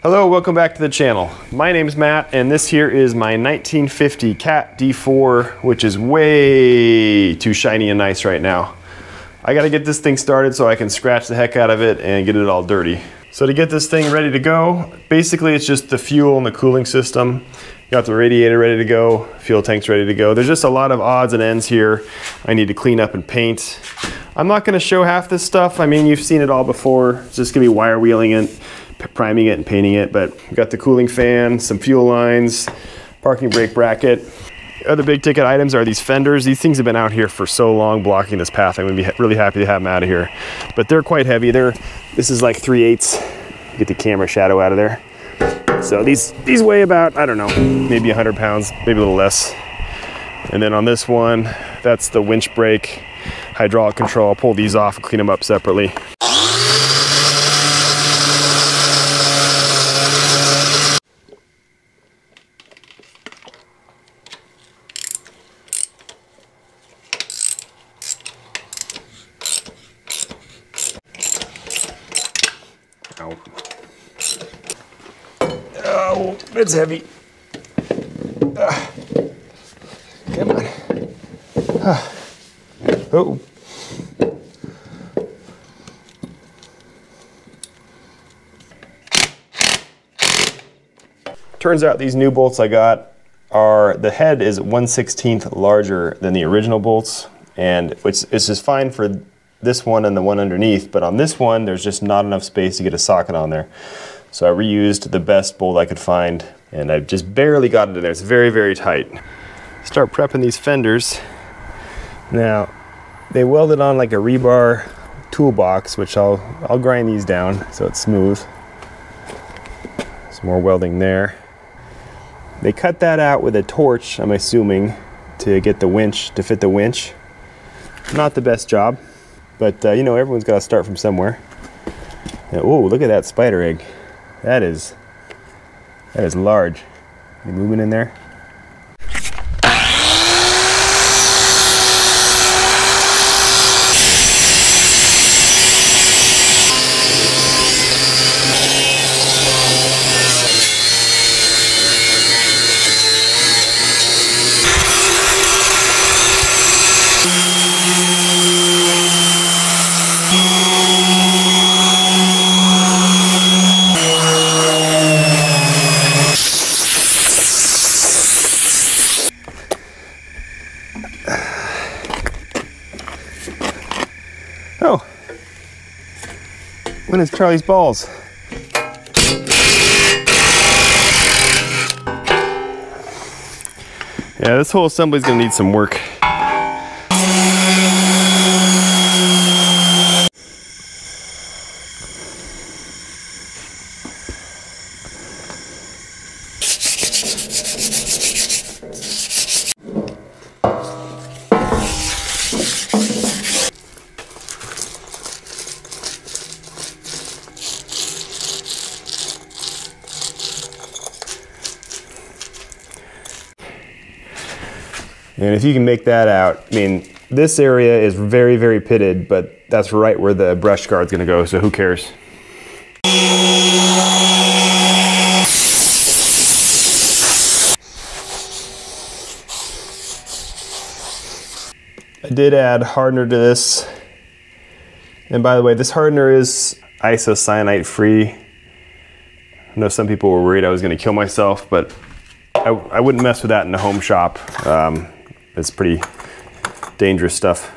Hello, welcome back to the channel. My name is Matt, and this here is my 1950 Cat D4, which is way too shiny and nice right now. I gotta get this thing started so I can scratch the heck out of it and get it all dirty. So to get this thing ready to go, basically it's just the fuel and the cooling system. Got the radiator ready to go, fuel tank's ready to go. There's just a lot of odds and ends here I need to clean up and paint. I'm not gonna show half this stuff. I mean, you've seen it all before. It's just gonna be wire wheeling it priming it and painting it, but we got the cooling fan, some fuel lines, parking brake bracket. Other big ticket items are these fenders. These things have been out here for so long blocking this path. I'm gonna be really happy to have them out of here. But they're quite heavy. They're, this is like 3 eighths. Get the camera shadow out of there. So these, these weigh about, I don't know, maybe 100 pounds, maybe a little less. And then on this one, that's the winch brake, hydraulic control. I'll pull these off and clean them up separately. It's heavy. Uh, come on. Uh, oh. Turns out these new bolts I got are, the head is 1 16th larger than the original bolts, and which is just fine for this one and the one underneath, but on this one, there's just not enough space to get a socket on there. So I reused the best bolt I could find, and I've just barely got it in there. It's very, very tight. Start prepping these fenders. Now, they welded on like a rebar toolbox, which I'll, I'll grind these down so it's smooth. Some more welding there. They cut that out with a torch, I'm assuming, to get the winch, to fit the winch. Not the best job. But uh, you know, everyone's got to start from somewhere. Oh, look at that spider egg. That is, that is large. Moving in there? When is Charlie's balls? Yeah, this whole assembly's gonna need some work. If you can make that out, I mean, this area is very, very pitted, but that's right where the brush guard's gonna go, so who cares? I did add hardener to this. And by the way, this hardener is isocyanate free. I know some people were worried I was gonna kill myself, but I, I wouldn't mess with that in the home shop. Um, it's pretty dangerous stuff.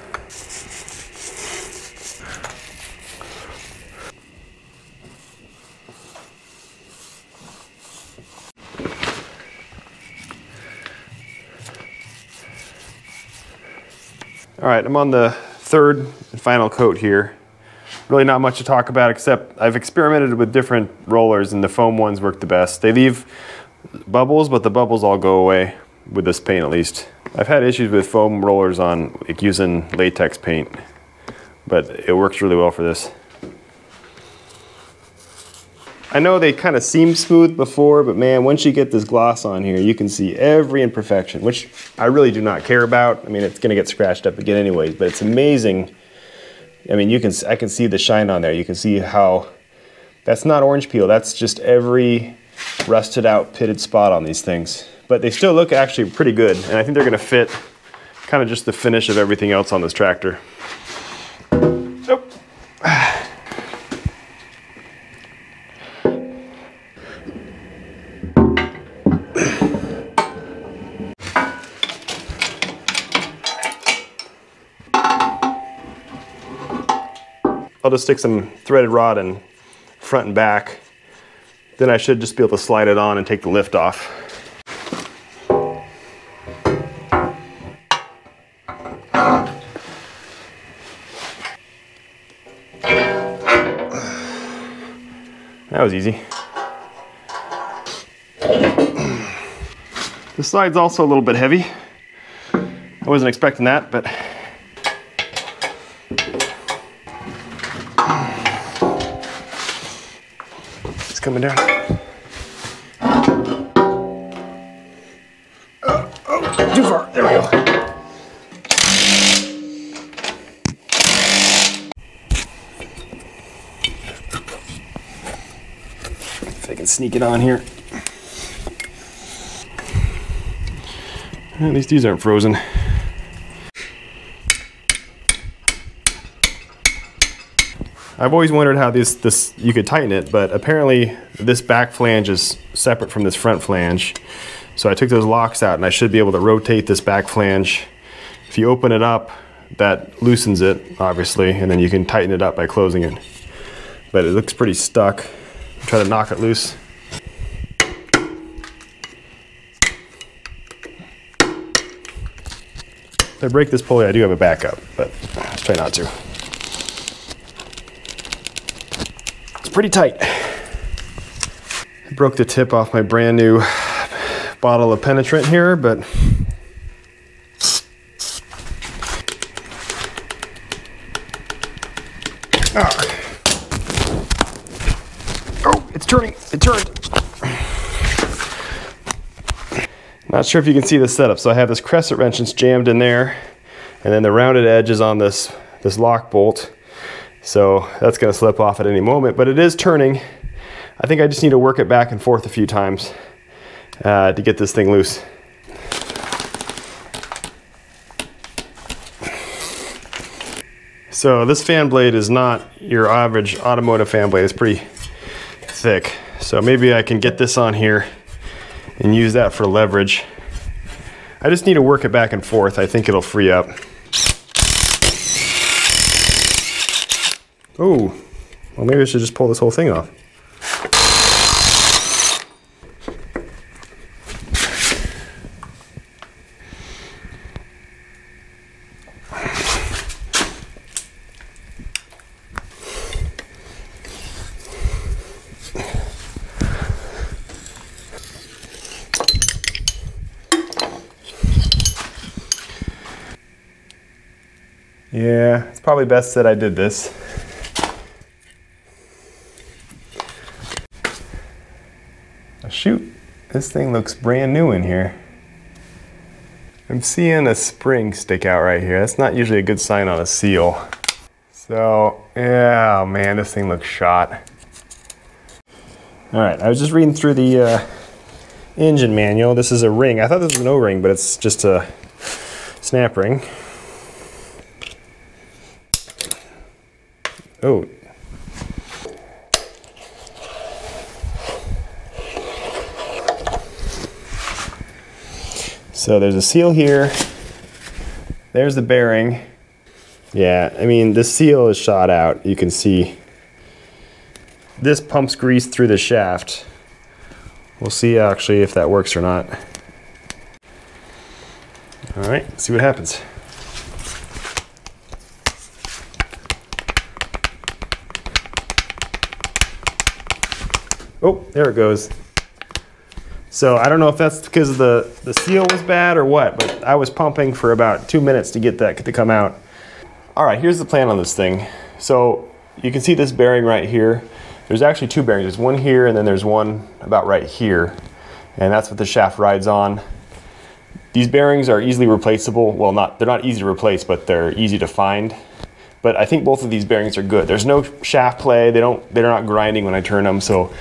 All right, I'm on the third and final coat here. Really not much to talk about except I've experimented with different rollers and the foam ones work the best. They leave bubbles, but the bubbles all go away with this paint at least. I've had issues with foam rollers on like using latex paint, but it works really well for this. I know they kind of seemed smooth before, but man, once you get this gloss on here, you can see every imperfection, which I really do not care about. I mean, it's gonna get scratched up again anyways, but it's amazing. I mean, you can, I can see the shine on there. You can see how That's not orange peel, that's just every rusted out pitted spot on these things. But they still look actually pretty good, and I think they're gonna fit kind of just the finish of everything else on this tractor. I'll just stick some threaded rod in front and back. Then I should just be able to slide it on and take the lift off. That was easy. The slide's also a little bit heavy. I wasn't expecting that, but it's coming down. Sneak it on here. At least these aren't frozen. I've always wondered how this, this you could tighten it, but apparently this back flange is separate from this front flange. So I took those locks out and I should be able to rotate this back flange. If you open it up, that loosens it, obviously, and then you can tighten it up by closing it. But it looks pretty stuck. Try to knock it loose. If I break this pulley, I do have a backup, but let's try not to. It's pretty tight. I broke the tip off my brand new bottle of penetrant here, but Ah. Oh, it's turning. It turned. Not sure if you can see the setup. So I have this crescent wrench that's jammed in there, and then the rounded edge is on this, this lock bolt. So that's gonna slip off at any moment, but it is turning. I think I just need to work it back and forth a few times uh, to get this thing loose. So this fan blade is not your average automotive fan blade. It's pretty thick. So maybe I can get this on here and use that for leverage. I just need to work it back and forth. I think it'll free up. Oh, well maybe I should just pull this whole thing off. Yeah, it's probably best that I did this. Oh, shoot, this thing looks brand new in here. I'm seeing a spring stick out right here. That's not usually a good sign on a seal. So, yeah, oh man, this thing looks shot. All right, I was just reading through the uh, engine manual. This is a ring. I thought this was an O-ring, but it's just a snap ring. Oh. So there's a seal here. There's the bearing. Yeah, I mean, the seal is shot out. You can see this pumps grease through the shaft. We'll see actually if that works or not. All right, see what happens. Oh, there it goes. So I don't know if that's because the, the seal was bad or what, but I was pumping for about two minutes to get that to come out. All right, here's the plan on this thing. So you can see this bearing right here. There's actually two bearings. There's one here and then there's one about right here. And that's what the shaft rides on. These bearings are easily replaceable. Well, not they're not easy to replace, but they're easy to find. but I think both of these bearings are good. There's no shaft play. They don't, they're not grinding when I turn them, so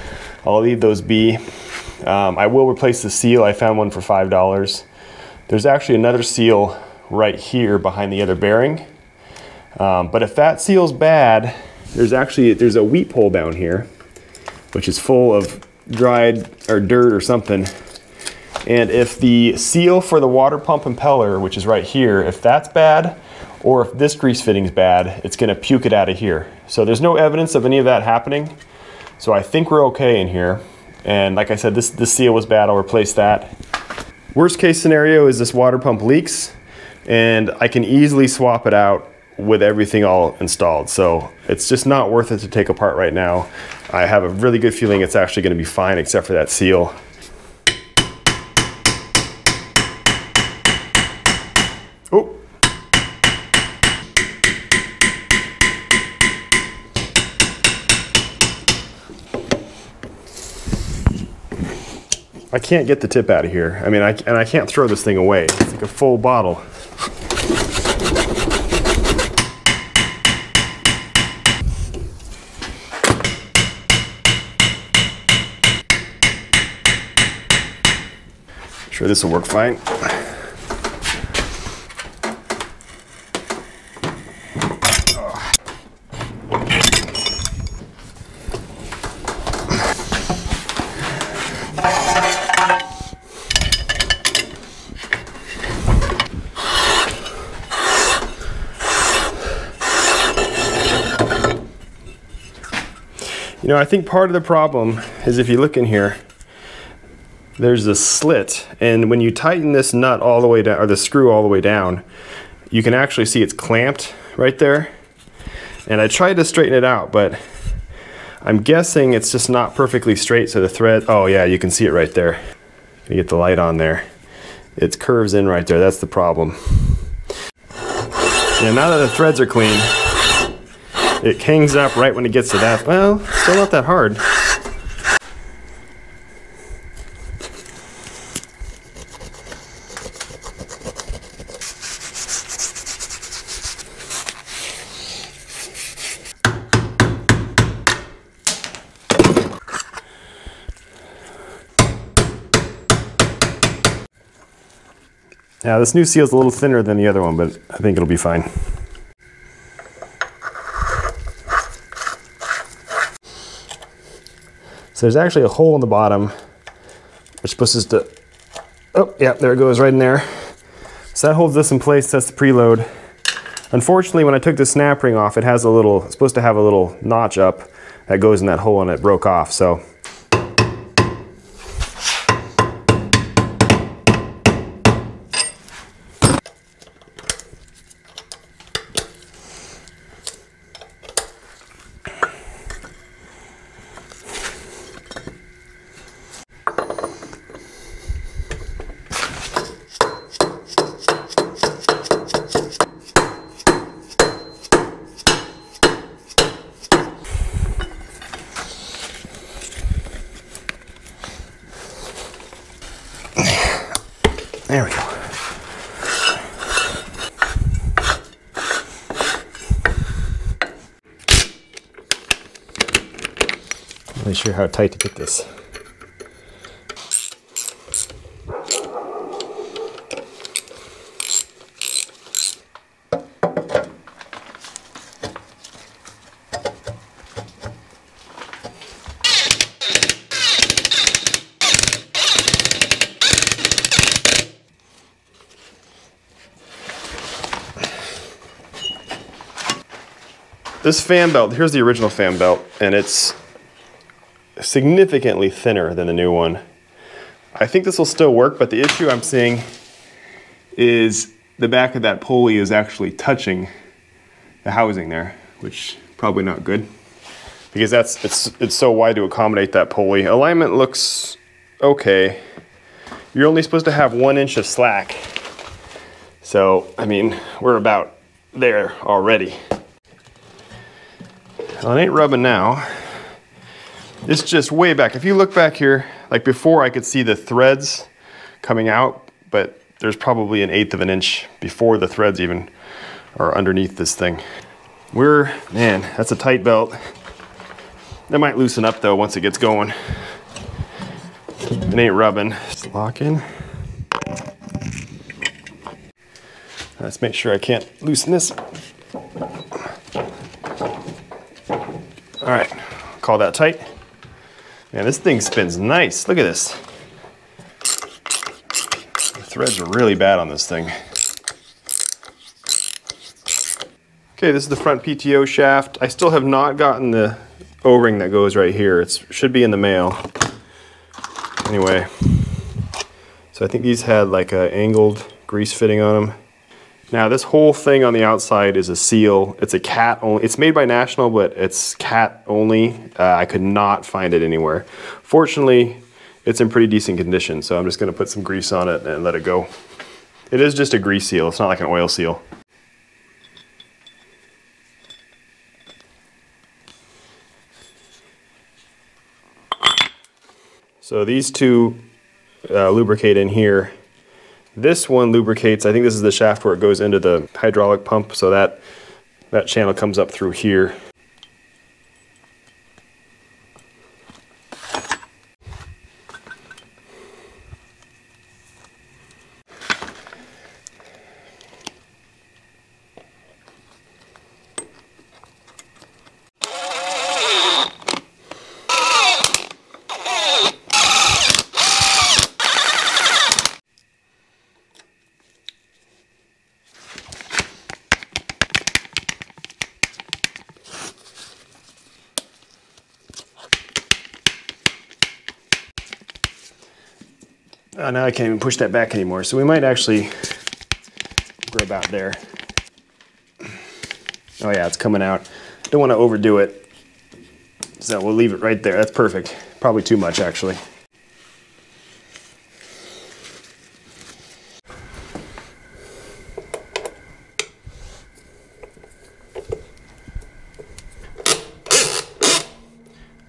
I'll leave those be. Um, I will replace the seal. I found one for $5. There's actually another seal right here behind the other bearing. Um, but if that seal's bad, there's actually, there's a weep hole down here, which is full of dried or dirt or something. And if the seal for the water pump impeller, which is right here, if that's bad, or if this grease fitting's bad, it's gonna puke it out of here. So there's no evidence of any of that happening. So I think we're okay in here. And like I said, this, this seal was bad, I'll replace that. Worst case scenario is this water pump leaks and I can easily swap it out with everything all installed. So it's just not worth it to take apart right now. I have a really good feeling it's actually gonna be fine except for that seal. I can't get the tip out of here. I mean, I, and I can't throw this thing away. It's like a full bottle. Sure this will work fine. You know, I think part of the problem is if you look in here, there's a slit, and when you tighten this nut all the way down, or the screw all the way down, you can actually see it's clamped right there. And I tried to straighten it out, but I'm guessing it's just not perfectly straight, so the thread, oh yeah, you can see it right there. You get the light on there. It curves in right there, that's the problem. Yeah, now that the threads are clean, it hangs up right when it gets to that. Well, still not that hard. Now this new seal is a little thinner than the other one, but I think it'll be fine. So there's actually a hole in the bottom, which supposed to, oh yeah, there it goes right in there. So that holds this in place, that's the preload. Unfortunately, when I took the snap ring off, it has a little, it's supposed to have a little notch up that goes in that hole and it broke off. So There we go. Not really sure how tight to get this. This fan belt, here's the original fan belt, and it's significantly thinner than the new one. I think this will still work, but the issue I'm seeing is the back of that pulley is actually touching the housing there, which probably not good because that's it's it's so wide to accommodate that pulley. Alignment looks okay. You're only supposed to have one inch of slack. So, I mean, we're about there already. Well, it ain't rubbing now. It's just way back. If you look back here, like before I could see the threads coming out, but there's probably an eighth of an inch before the threads even are underneath this thing. We're, man, that's a tight belt. That might loosen up though once it gets going. It ain't rubbing. Just lock in. Let's make sure I can't loosen this. All right, call that tight. Man, this thing spins nice. Look at this. The threads are really bad on this thing. Okay, this is the front PTO shaft. I still have not gotten the O-ring that goes right here. It should be in the mail. Anyway, so I think these had like a angled grease fitting on them. Now this whole thing on the outside is a seal. It's a cat only. It's made by National, but it's cat only. Uh, I could not find it anywhere. Fortunately, it's in pretty decent condition, so I'm just gonna put some grease on it and let it go. It is just a grease seal. It's not like an oil seal. So these two uh, lubricate in here this one lubricates, I think this is the shaft where it goes into the hydraulic pump, so that, that channel comes up through here. Can't even push that back anymore. So we might actually go about there. Oh yeah, it's coming out. Don't want to overdo it. So we'll leave it right there. That's perfect. Probably too much actually.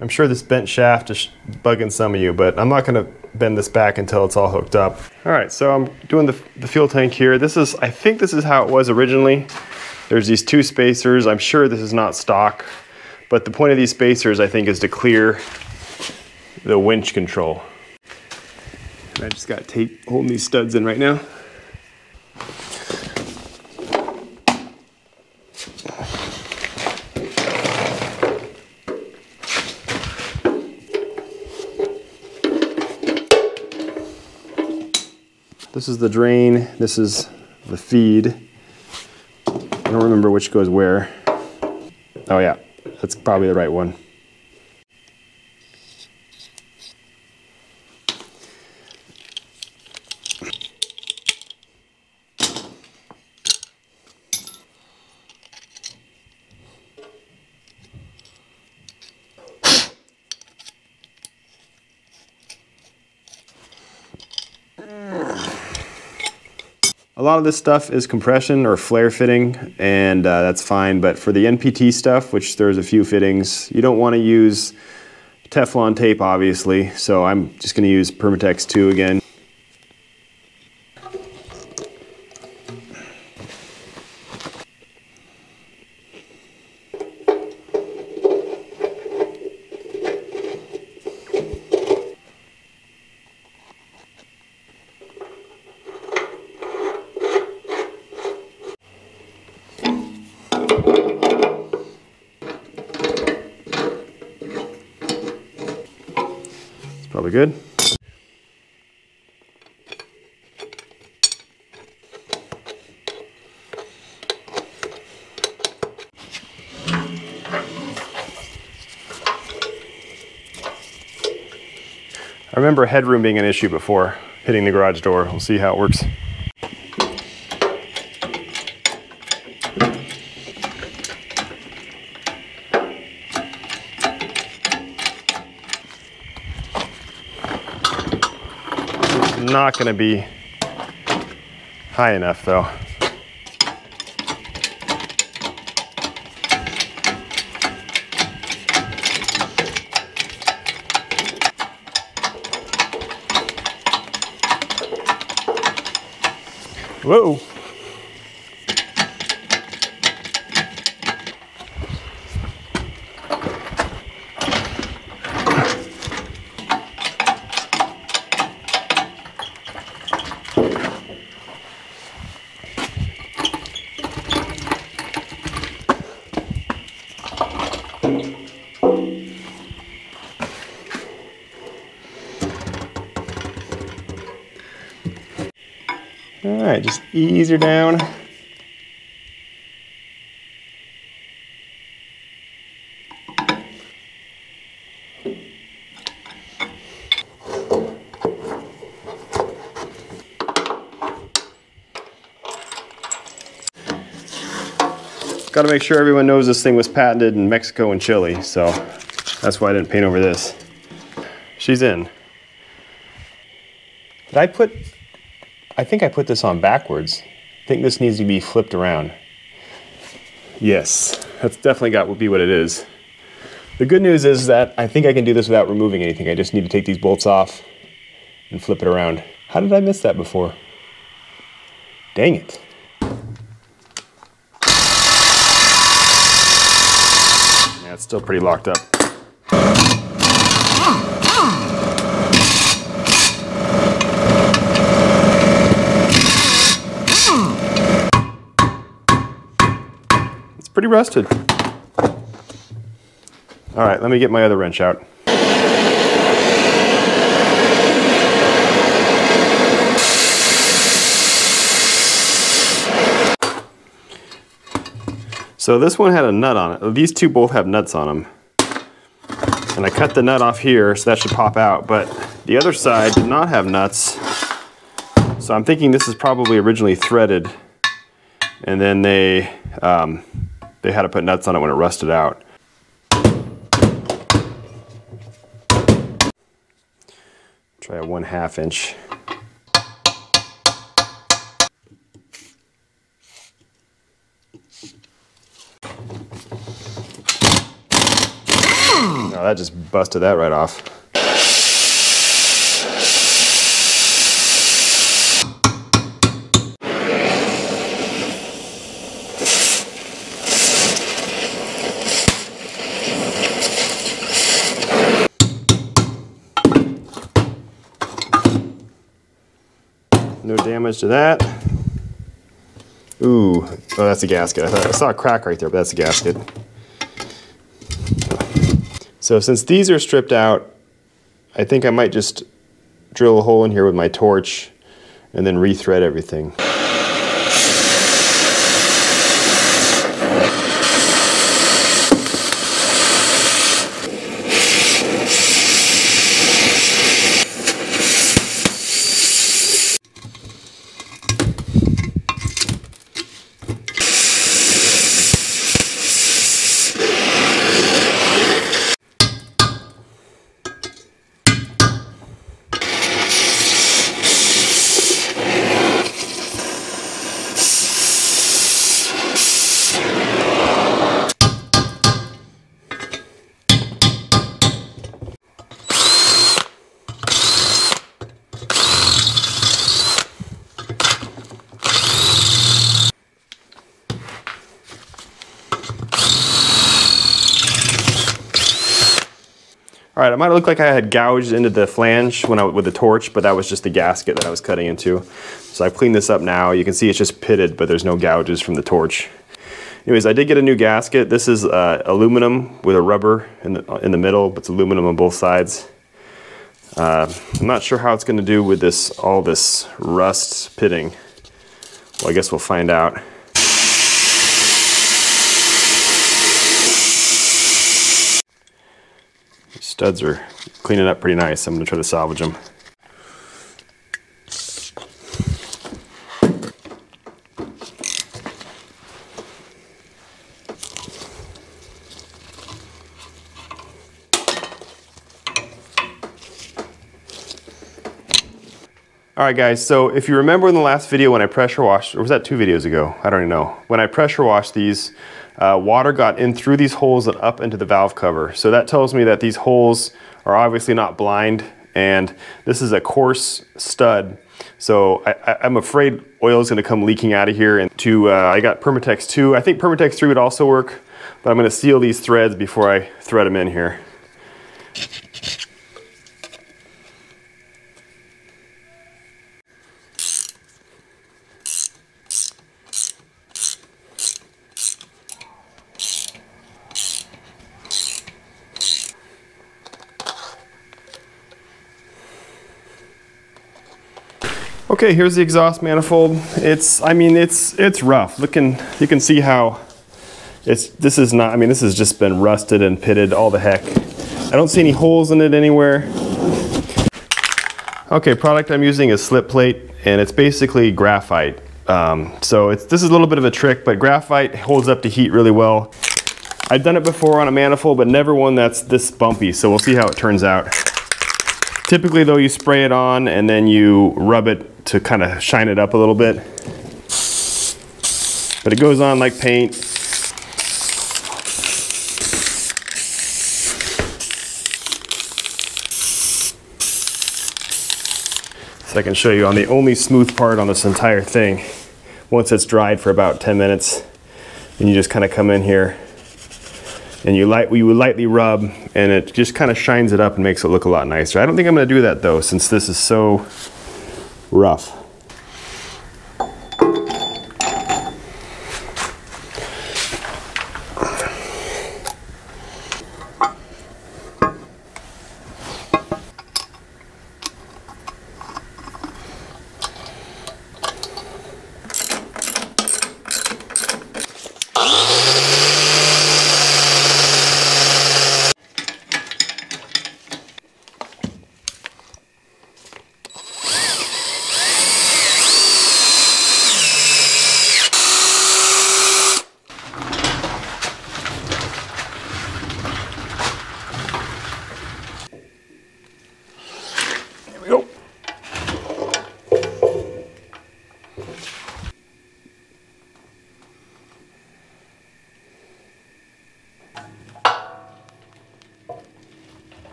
I'm sure this bent shaft is bugging some of you, but I'm not gonna bend this back until it's all hooked up. All right, so I'm doing the, the fuel tank here. This is, I think this is how it was originally. There's these two spacers. I'm sure this is not stock, but the point of these spacers, I think, is to clear the winch control. I just got tape holding these studs in right now. This is the drain, this is the feed. I don't remember which goes where. Oh yeah, that's probably the right one. Lot of this stuff is compression or flare fitting, and uh, that's fine. But for the NPT stuff, which there's a few fittings, you don't want to use Teflon tape, obviously. So I'm just going to use Permatex 2 again. Probably good. I remember headroom being an issue before hitting the garage door. We'll see how it works. Not going to be high enough though. Whoa. All right, just ease her down. Got to make sure everyone knows this thing was patented in Mexico and Chile, so that's why I didn't paint over this. She's in. Did I put, I think I put this on backwards. I think this needs to be flipped around. Yes, that's definitely got to be what it is. The good news is that I think I can do this without removing anything. I just need to take these bolts off and flip it around. How did I miss that before? Dang it. Yeah, it's still pretty locked up. Pretty rusted. All right, let me get my other wrench out. So this one had a nut on it. These two both have nuts on them. And I cut the nut off here, so that should pop out. But the other side did not have nuts. So I'm thinking this is probably originally threaded. And then they, um, they had to put nuts on it when it rusted out. Try a one half inch. Oh, that just busted that right off. No damage to that. Ooh, oh, that's a gasket. I, thought, I saw a crack right there, but that's a gasket. So since these are stripped out, I think I might just drill a hole in here with my torch and then rethread everything. It might look like I had gouged into the flange when I, with the torch, but that was just the gasket that I was cutting into. So I've cleaned this up now. You can see it's just pitted, but there's no gouges from the torch. Anyways, I did get a new gasket. This is uh, aluminum with a rubber in the, in the middle, but it's aluminum on both sides. Uh, I'm not sure how it's gonna do with this all this rust pitting. Well, I guess we'll find out. Studs are cleaning up pretty nice. I'm gonna try to salvage them. All right guys, so if you remember in the last video when I pressure washed, or was that two videos ago? I don't even know. When I pressure washed these, uh, water got in through these holes and up into the valve cover. So that tells me that these holes are obviously not blind and this is a coarse stud. So I, am afraid oil is gonna come leaking out of here. And to, uh, I got Permatex 2. I think Permatex 3 would also work, but I'm gonna seal these threads before I thread them in here. Okay, here's the exhaust manifold. It's, I mean, it's it's rough. Looking, you can see how it's. This is not. I mean, this has just been rusted and pitted all the heck. I don't see any holes in it anywhere. Okay, product I'm using is slip plate, and it's basically graphite. Um, so it's this is a little bit of a trick, but graphite holds up to heat really well. I've done it before on a manifold, but never one that's this bumpy. So we'll see how it turns out. Typically though, you spray it on and then you rub it to kind of shine it up a little bit. But it goes on like paint. So I can show you on the only smooth part on this entire thing. Once it's dried for about 10 minutes, and you just kind of come in here and you light you lightly rub and it just kind of shines it up and makes it look a lot nicer. I don't think I'm going to do that though since this is so rough.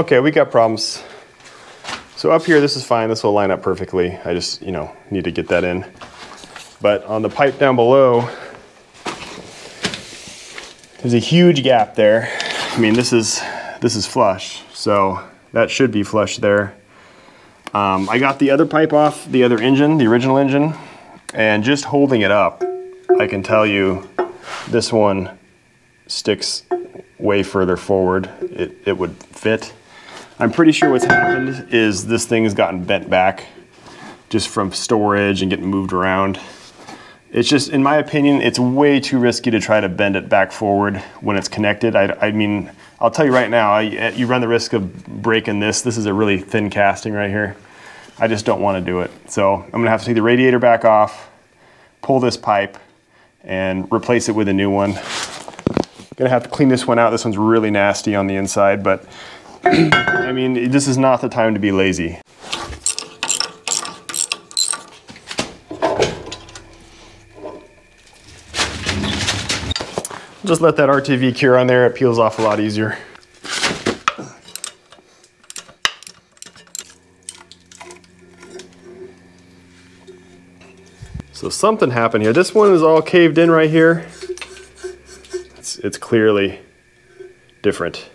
Okay, we got problems. So up here, this is fine. This will line up perfectly. I just, you know, need to get that in. But on the pipe down below, there's a huge gap there. I mean, this is, this is flush. So that should be flush there. Um, I got the other pipe off the other engine, the original engine, and just holding it up, I can tell you this one sticks way further forward. It, it would fit. I'm pretty sure what's happened is this thing has gotten bent back just from storage and getting moved around. It's just, in my opinion, it's way too risky to try to bend it back forward when it's connected. I, I mean, I'll tell you right now, I, eh, you run the risk of breaking this. This is a really thin casting right here. I just don't want to do it. So I'm gonna have to take the radiator back off, pull this pipe, and replace it with a new one. Gonna have to clean this one out. This one's really nasty on the inside, but I mean, this is not the time to be lazy. Just let that RTV cure on there, it peels off a lot easier. So something happened here. This one is all caved in right here. It's, it's clearly different.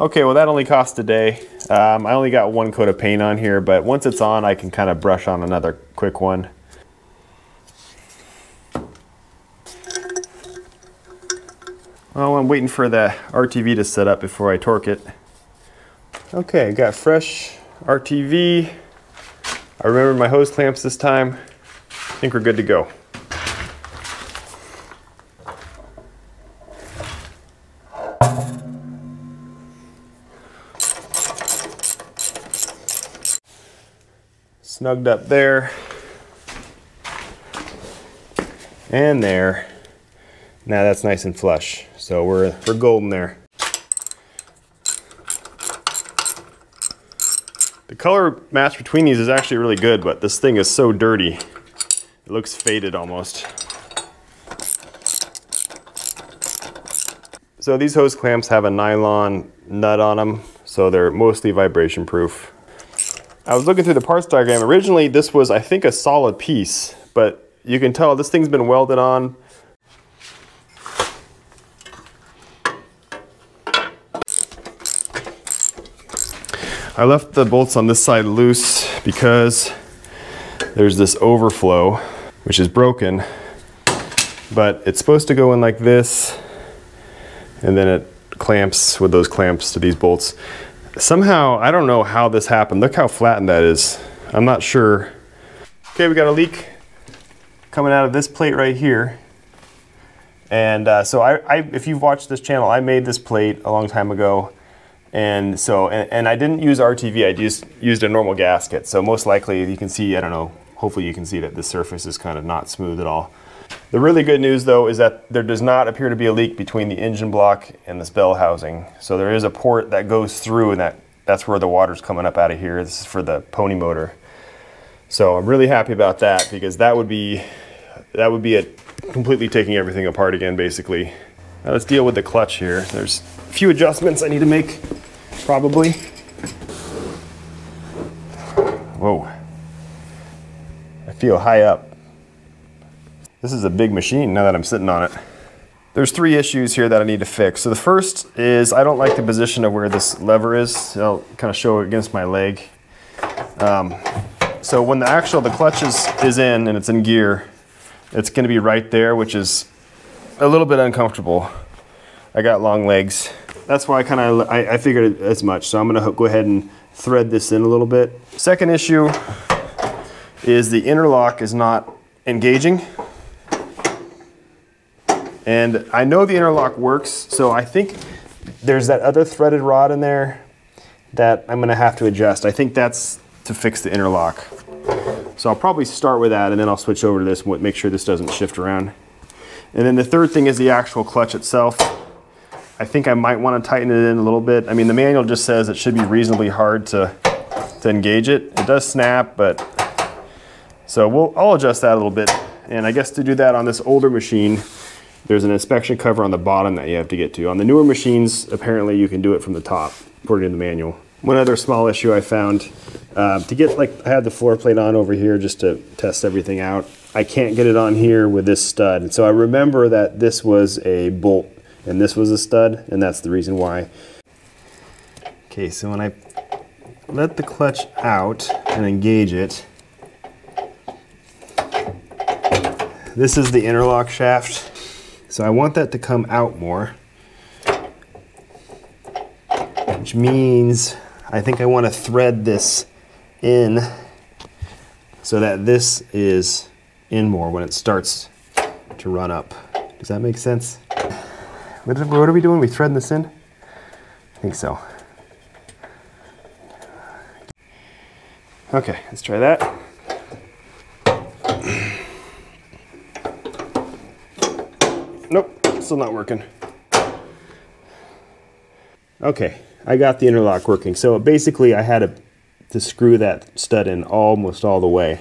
Okay, well that only cost a day. Um, I only got one coat of paint on here, but once it's on, I can kind of brush on another quick one. Oh, I'm waiting for the RTV to set up before I torque it. Okay, got fresh RTV. I remember my hose clamps this time. I think we're good to go. Snugged up there and there. Now that's nice and flush. So we're, we're golden there. The color match between these is actually really good, but this thing is so dirty. It looks faded almost. So these hose clamps have a nylon nut on them, so they're mostly vibration proof. I was looking through the parts diagram. Originally, this was, I think, a solid piece, but you can tell this thing's been welded on. I left the bolts on this side loose because there's this overflow, which is broken, but it's supposed to go in like this, and then it clamps with those clamps to these bolts. Somehow, I don't know how this happened. Look how flattened that is. I'm not sure. Okay, we got a leak coming out of this plate right here. And uh, so I, I, if you've watched this channel, I made this plate a long time ago. And so, and, and I didn't use RTV, I just used a normal gasket. So most likely you can see, I don't know, hopefully you can see that the surface is kind of not smooth at all. The really good news though is that there does not appear to be a leak between the engine block and this bell housing. So there is a port that goes through and that, that's where the water's coming up out of here. This is for the pony motor. So I'm really happy about that because that would be, that would be it completely taking everything apart again basically. Now let's deal with the clutch here. There's a few adjustments I need to make probably. Whoa. I feel high up. This is a big machine now that I'm sitting on it. There's three issues here that I need to fix. So the first is I don't like the position of where this lever is. I'll kind of show it against my leg. Um, so when the actual, the clutch is, is in and it's in gear, it's gonna be right there, which is a little bit uncomfortable. I got long legs. That's why I kind of, I, I figured as much. So I'm gonna go ahead and thread this in a little bit. Second issue is the interlock is not engaging. And I know the interlock works, so I think there's that other threaded rod in there that I'm gonna have to adjust. I think that's to fix the interlock. So I'll probably start with that and then I'll switch over to this and make sure this doesn't shift around. And then the third thing is the actual clutch itself. I think I might want to tighten it in a little bit. I mean, the manual just says it should be reasonably hard to, to engage it. It does snap, but so we'll, I'll adjust that a little bit. And I guess to do that on this older machine, there's an inspection cover on the bottom that you have to get to. On the newer machines, apparently you can do it from the top, according to the manual. One other small issue I found, uh, to get, like, I had the floor plate on over here just to test everything out. I can't get it on here with this stud. And so I remember that this was a bolt and this was a stud, and that's the reason why. Okay, so when I let the clutch out and engage it, this is the interlock shaft. So I want that to come out more, which means I think I want to thread this in so that this is in more when it starts to run up. Does that make sense? What are we doing? We threading this in? I think so. Okay, let's try that. Still not working. Okay, I got the interlock working. So basically I had to, to screw that stud in almost all the way.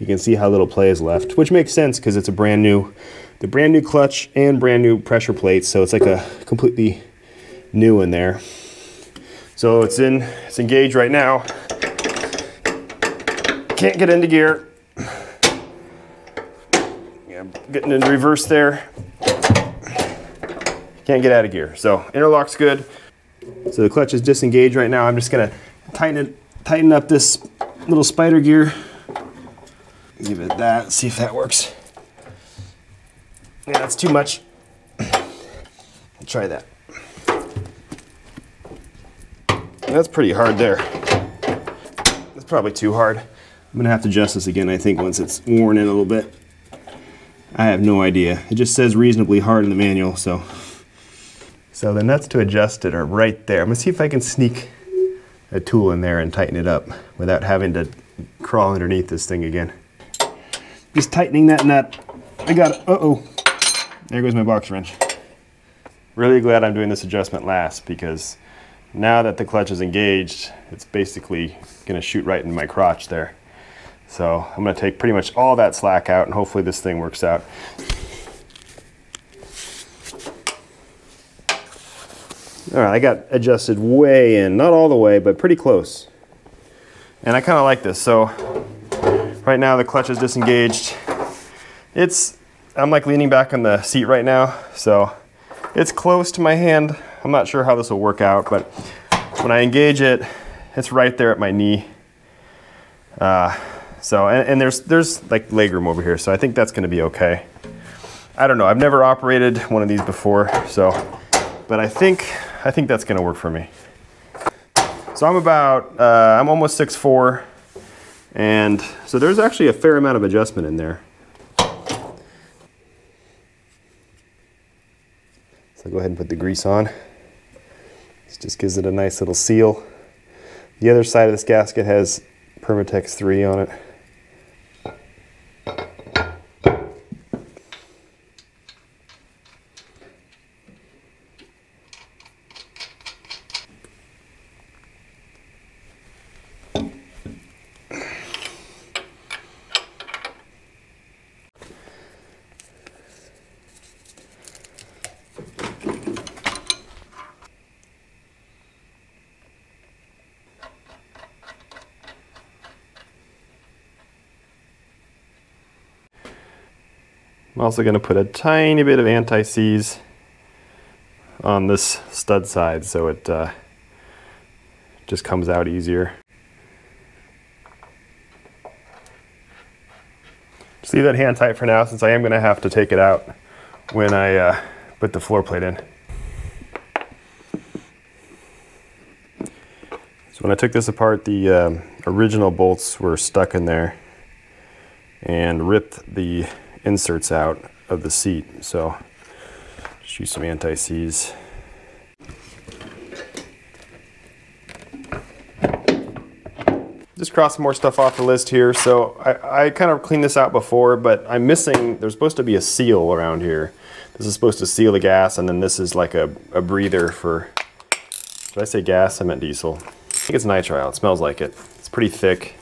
You can see how little play is left, which makes sense because it's a brand new, the brand new clutch and brand new pressure plates. So it's like a completely new in there. So it's in, it's engaged right now. Can't get into gear. Yeah, getting into reverse there. Can't get out of gear. So interlock's good. So the clutch is disengaged right now. I'm just gonna tighten it, tighten up this little spider gear. Give it that, see if that works. Yeah, that's too much. I'll try that. That's pretty hard there. That's probably too hard. I'm gonna have to adjust this again, I think, once it's worn in a little bit. I have no idea. It just says reasonably hard in the manual, so so the nuts to adjust it are right there. I'm gonna see if I can sneak a tool in there and tighten it up without having to crawl underneath this thing again. Just tightening that nut. I got it, uh-oh. There goes my box wrench. Really glad I'm doing this adjustment last because now that the clutch is engaged, it's basically gonna shoot right in my crotch there. So I'm gonna take pretty much all that slack out and hopefully this thing works out. All right, I got adjusted way in, not all the way, but pretty close. And I kind of like this. So right now the clutch is disengaged. It's, I'm like leaning back on the seat right now. So it's close to my hand. I'm not sure how this will work out, but when I engage it It's right there at my knee. Uh, so, and, and, there's, there's like leg room over here, so I think that's gonna be okay. I don't know, I've never operated one of these before, so, but I think, I think that's gonna work for me. So I'm about, uh, I'm almost 6'4", and so there's actually a fair amount of adjustment in there. So go ahead and put the grease on. This just gives it a nice little seal. The other side of this gasket has Permatex 3 on it. I'm also going to put a tiny bit of anti-seize on this stud side so it uh, just comes out easier. Just leave that hand tight for now since I am going to have to take it out when I uh, put the floor plate in. So when I took this apart, the um, original bolts were stuck in there and ripped the inserts out of the seat. So just use some anti-seize. Just cross more stuff off the list here. So I, I kind of cleaned this out before, but I'm missing, there's supposed to be a seal around here. This is supposed to seal the gas, and then this is like a, a breather for, did I say gas? I meant diesel. I think it's nitrile, it smells like it. It's pretty thick,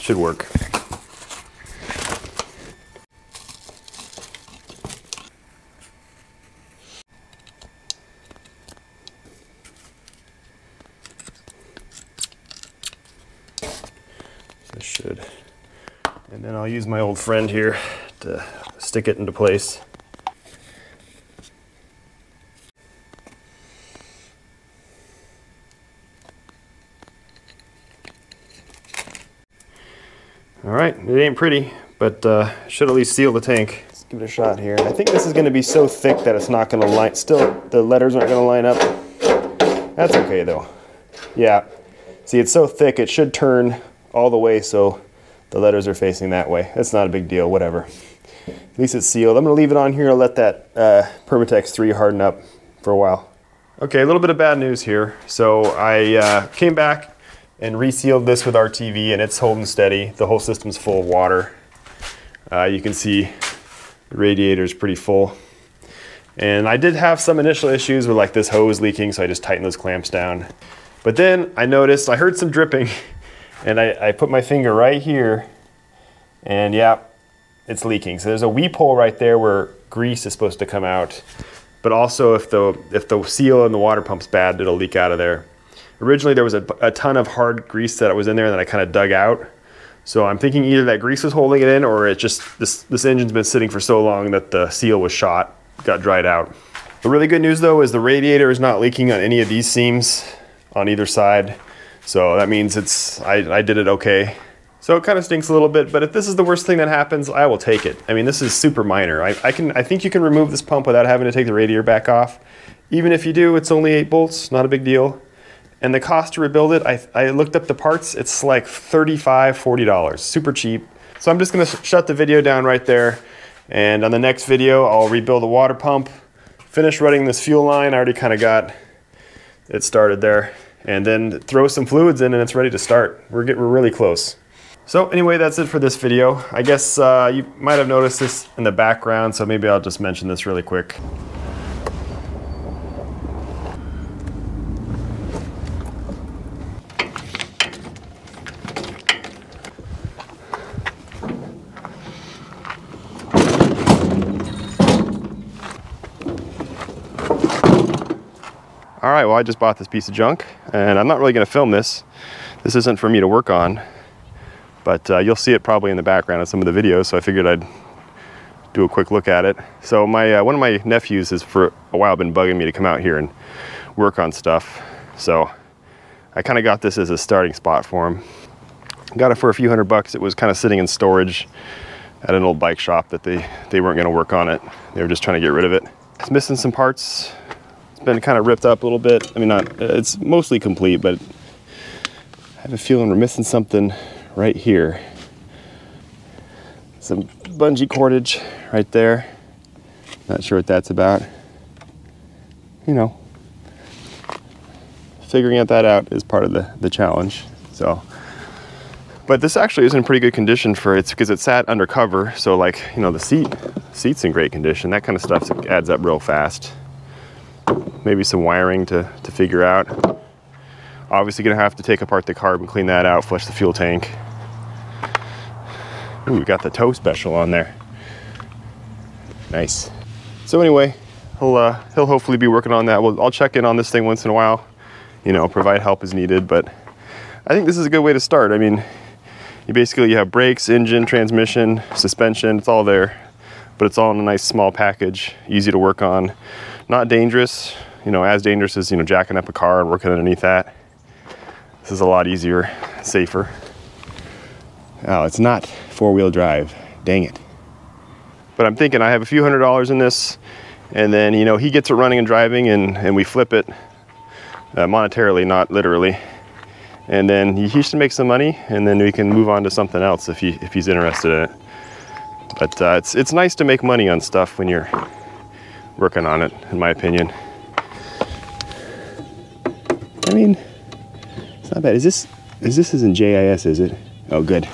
should work. should. And then I'll use my old friend here to stick it into place. All right, it ain't pretty, but uh, should at least seal the tank. Let's give it a shot here. I think this is gonna be so thick that it's not gonna line, still the letters aren't gonna line up. That's okay though. Yeah, see it's so thick it should turn all the way so the letters are facing that way. That's not a big deal, whatever. At least it's sealed. I'm gonna leave it on here. I'll let that uh, Permatex 3 harden up for a while. Okay, a little bit of bad news here. So I uh, came back and resealed this with RTV and it's holding steady. The whole system's full of water. Uh, you can see the radiator is pretty full. And I did have some initial issues with like this hose leaking, so I just tightened those clamps down. But then I noticed, I heard some dripping And I, I put my finger right here and yeah, it's leaking. So there's a weep hole right there where grease is supposed to come out. But also if the, if the seal in the water pump's bad, it'll leak out of there. Originally there was a, a ton of hard grease that was in there that I kind of dug out. So I'm thinking either that grease was holding it in or it just, this, this engine's been sitting for so long that the seal was shot, got dried out. The really good news though is the radiator is not leaking on any of these seams on either side. So that means it's I, I did it okay. So it kind of stinks a little bit, but if this is the worst thing that happens, I will take it. I mean, this is super minor. I, I, can, I think you can remove this pump without having to take the radiator back off. Even if you do, it's only eight bolts, not a big deal. And the cost to rebuild it, I, I looked up the parts, it's like $35, $40, super cheap. So I'm just gonna sh shut the video down right there. And on the next video, I'll rebuild the water pump, finish running this fuel line. I already kind of got it started there and then throw some fluids in and it's ready to start. We're, get, we're really close. So anyway, that's it for this video. I guess uh, you might have noticed this in the background, so maybe I'll just mention this really quick. Well, I just bought this piece of junk and I'm not really gonna film this. This isn't for me to work on, but uh, you'll see it probably in the background of some of the videos, so I figured I'd do a quick look at it. So my uh, one of my nephews has for a while been bugging me to come out here and work on stuff. So I kind of got this as a starting spot for him. Got it for a few hundred bucks. It was kind of sitting in storage at an old bike shop that they, they weren't gonna work on it. They were just trying to get rid of it. It's missing some parts. It's been kind of ripped up a little bit. I mean, not, it's mostly complete, but I have a feeling we're missing something right here. Some bungee cordage right there. Not sure what that's about. You know, figuring out that out is part of the, the challenge. So, but this actually is in pretty good condition for it's because it sat undercover. So like, you know, the seat, seat's in great condition. That kind of stuff adds up real fast. Maybe some wiring to, to figure out. Obviously gonna have to take apart the carb and clean that out, flush the fuel tank. Ooh, we got the tow special on there. Nice. So anyway, he'll uh, he'll hopefully be working on that. Well, I'll check in on this thing once in a while, you know, provide help as needed. But I think this is a good way to start. I mean, you basically you have brakes, engine, transmission, suspension. It's all there, but it's all in a nice small package, easy to work on, not dangerous. You know, as dangerous as you know jacking up a car and working underneath that. This is a lot easier, safer. Oh, it's not four-wheel drive. Dang it. But I'm thinking I have a few hundred dollars in this, and then you know he gets it running and driving, and and we flip it uh, monetarily, not literally. And then he, should make some money, and then we can move on to something else if he if he's interested in it. But uh, it's it's nice to make money on stuff when you're working on it, in my opinion. I mean, it's not bad. Is this is this isn't JIS, is it? Oh, good.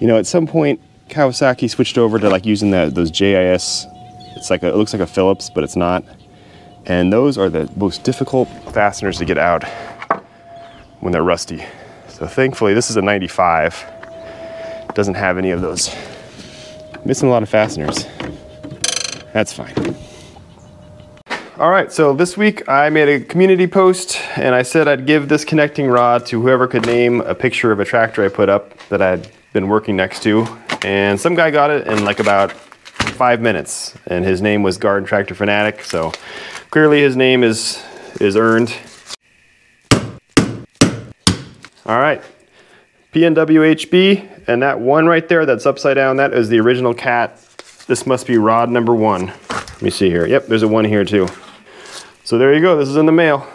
You know, at some point Kawasaki switched over to like using the, those JIS. It's like a, it looks like a Phillips, but it's not. And those are the most difficult fasteners to get out when they're rusty. So thankfully, this is a 95. Doesn't have any of those. Missing a lot of fasteners. That's fine. All right, so this week I made a community post and I said I'd give this connecting rod to whoever could name a picture of a tractor I put up that I'd been working next to. And some guy got it in like about five minutes. And his name was Garden Tractor Fanatic. So clearly his name is, is earned. All right, PNWHB. And that one right there that's upside down, that is the original cat. This must be rod number one. Let me see here. Yep, there's a one here too. So there you go, this is in the mail.